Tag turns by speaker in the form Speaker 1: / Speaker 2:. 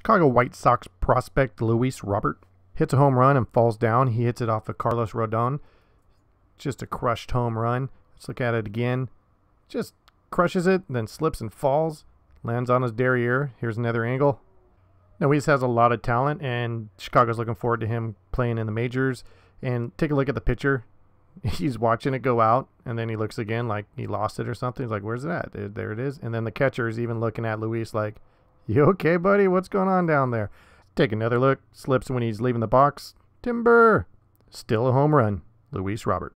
Speaker 1: Chicago White Sox prospect Luis Robert hits a home run and falls down. He hits it off of Carlos Rodon. Just a crushed home run. Let's look at it again. Just crushes it, then slips and falls. Lands on his derriere. Here's another angle. Now, he has a lot of talent, and Chicago's looking forward to him playing in the majors. And take a look at the pitcher. He's watching it go out, and then he looks again like he lost it or something. He's like, Where's it at? There it is. And then the catcher is even looking at Luis like, You okay, buddy? What's going on down there? Take another look. Slips when he's leaving the box. Timber. Still a home run. Luis Robert.